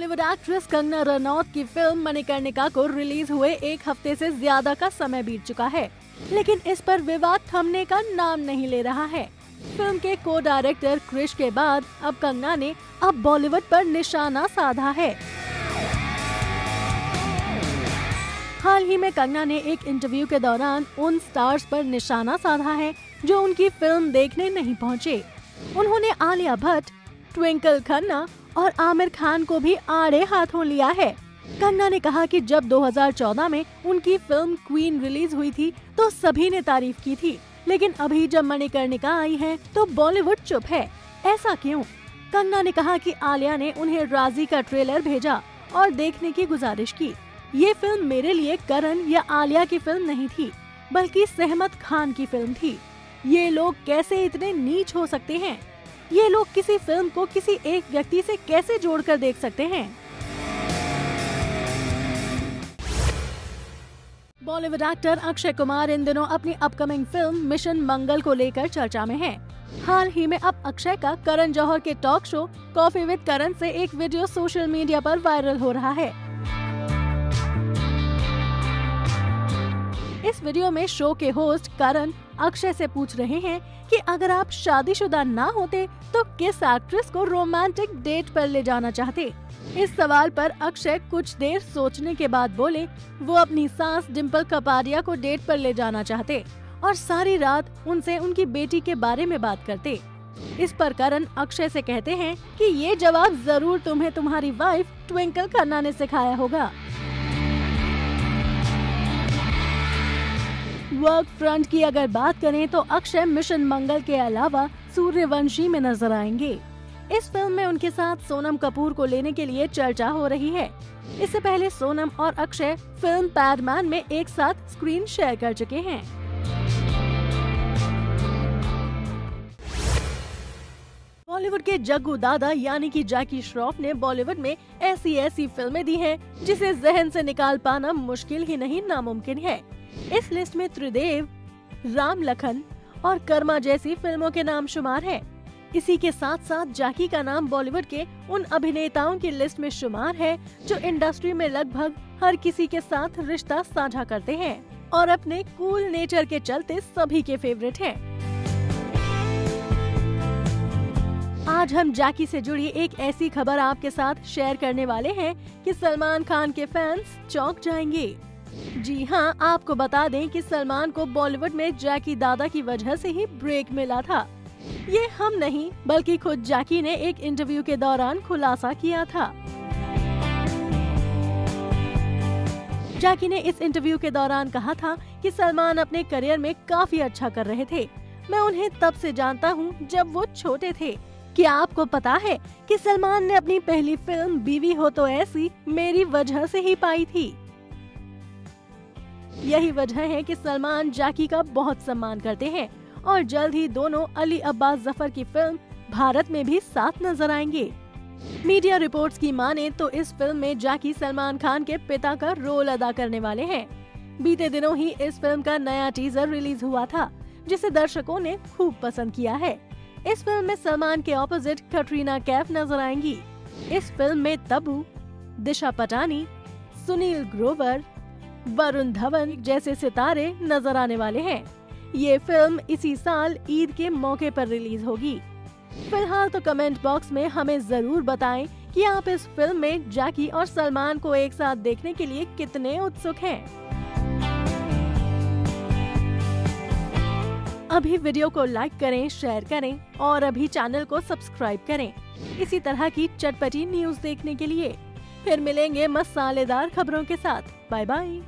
Bollywood actress Kangana Ranaut की film Manikarnika को release हुए एक हफ़्ते से ज़्यादा का समय बीत चुका है। लेकिन इस पर विवाद थमने का नाम नहीं ले रहा है। फ़िल्म के को डायरेक्टर क्रिश के बाद अब कंगना ने अब बॉलीवुड पर निशाना साधा है। हाल ही में कंगना ने एक इंटरव्यू के दौरान उन स्टार्स पर निशाना साधा है, जो उनकी फ़िल्म देखने नहीं पहुँचे। उन्होंने आलिया भट्ट ट्विंकल खन्ना और आमिर खान को भी आड़े हाथों लिया है। कंगना ने कहा कि जब 2014 में उनकी फ़िल्म क्वीन रिलीज़ हुई थी तो सभी ने तारीफ़ की थी। लेकिन अभी जब मणिकर्णिका आई है तो बॉलीवुड चुप है। ऐसा क्यों? कंगना ने कहा कि आलिया ने उन्हें राज़ी का ट्रेलर भेजा और देखने की गुजारिश की। ये फ़िल्म मेरे लिए करण या आलिया की फ़िल्म नहीं थी, बल्कि सहमत खान की फ़िल्म थी। ये लोग कैसे इतने नीच हो सकते हैं? ये लोग किसी फ़िल्म को किसी एक व्यक्ति से कैसे जोड़कर देख सकते हैं? बॉलीवुड एक्टर अक्षय कुमार इन दिनों अपनी अपकमिंग फ़िल्म मिशन मंगल को लेकर चर्चा में है। हाल ही में अब अक्षय का करण जौहर के talk show coffee with Karan से एक वीडियो सोशल मीडिया पर वायरल हो रहा है। इस वीडियो में शो के होस्ट करण अक्षय से पूछ रहे हैं कि अगर आप शादीशुदा ना होते तो किस एक्ट्रेस को रोमांटिक डेट पर ले जाना चाहते? इस सवाल पर अक्षय कुछ देर सोचने के बाद बोले, वो अपनी सास डिम्पल कपाडिया को डेट पर ले जाना चाहते और सारी रात उनसे उनकी बेटी के बारे में बात करते। इस पर करण अक्षय से कहते हैं कि ये जवाब ज़रूर तुम्हें तुम्हारी वाइफ ट्विंकल खन्ना ने सिखाया होगा। वर्क फ्रंट की अगर बात करें तो अक्षय मिशन मंगल के अलावा सूर्यवंशी में नज़र आएँगे। इस फ़िल्म में उनके साथ सोनम कपूर को लेने के लिए चर्चा हो रही है। इससे पहले सोनम और अक्षय फ़िल्म पैडमैन में एक साथ स्क्रीन शेयर कर चुके हैं। बॉलीवुड के जग्गू दादा यानी कि जैकी श्रॉफ ने बॉलीवुड में ऐसी ऐसी फ़िल्में दी हैं, जिसे जहन से निकाल पाना मुश्किल ही नहीं, नामुमकिन है। इस लिस्ट में त्रिदेव राम लखन और कर्मा जैसी फ़िल्मों के नाम शुमार है इसी के साथ साथ जैकी का नाम बॉलीवुड के उन अभिनेताओं की लिस्ट में शुमार है, जो इंडस्ट्री में लगभग हर किसी के साथ रिश्ता साझा करते हैं और अपने कूल नेचर के चलते सभी के फेवरेट हैं। आज हम जैकी से जुड़ी एक ऐसी खबर आपके साथ शेयर करने वाले हैं कि सलमान खान के फैंस चौंक जाएँगे जी हाँ आपको बता दें कि सलमान को बॉलीवुड में जैकी दादा की वजह से ही ब्रेक मिला था। ये हम नहीं, बल्कि खुद जैकी ने एक इंटरव्यू के दौरान खुलासा किया था। जैकी ने इस इंटरव्यू के दौरान कहा था कि सलमान अपने करियर में काफ़ी अच्छा कर रहे थे। मैं उन्हें तब से जानता हूँ जब वो छोटे थे। क्या आपको पता है कि सलमान ने अपनी पहली फ़िल्म बीवी हो तो ऐसी मेरी वजह से ही पाई थी? यही वजह है कि सलमान जैकी का बहुत सम्मान करते हैं और जल्द ही दोनों अली अब्बास ज़फ़र की फ़िल्म भारत में भी साथ नज़र आएँगे। मीडिया रिपोर्ट्स की माने तो इस फ़िल्म में जैकी सलमान खान के पिता का रोल अदा करने वाले हैं। बीते दिनों ही इस फ़िल्म का नया टीजर रिलीज़ हुआ था, जिसे दर्शकों ने खूब पसंद किया है। इस फ़िल्म में सलमान के ऑपोजिट कटरीना कैफ नज़र आएँगी। इस फ़िल्म में तबू दिशा पटानी, सुनील ग्रोवर वरुण धवन जैसे सितारे नज़र आने वाले हैं। ये फ़िल्म इसी साल ईद के मौके पर रिलीज़ होगी। फ़िलहाल तो कमेंट बॉक्स में हमें ज़रूर बताएँ कि आप इस फ़िल्म में जैकी और सलमान को एक साथ देखने के लिए कितने उत्सुक हैं। अभी वीडियो को लाइक करें, शेयर करें और अभी चैनल को सब्सक्राइब करें। इसी तरह की चटपटी न्यूज़ देखने के लिए। फिर मिलेंगे मसालेदार खबरों के साथ। Bye bye.